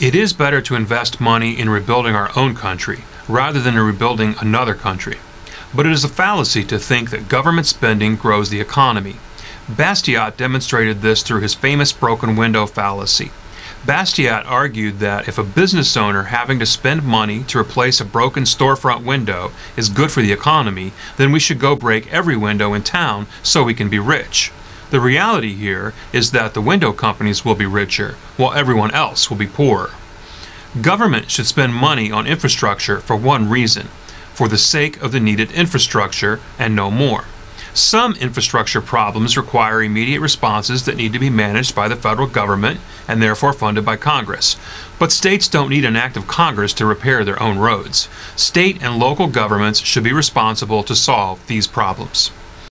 It is better to invest money in rebuilding our own country rather than in rebuilding another country. But it is a fallacy to think that government spending grows the economy. Bastiat demonstrated this through his famous broken window fallacy. Bastiat argued that if a business owner having to spend money to replace a broken storefront window is good for the economy, then we should go break every window in town so we can be rich. The reality here is that the window companies will be richer, while everyone else will be poorer. Government should spend money on infrastructure for one reason for the sake of the needed infrastructure and no more. Some infrastructure problems require immediate responses that need to be managed by the federal government and therefore funded by Congress. But states don't need an act of Congress to repair their own roads. State and local governments should be responsible to solve these problems.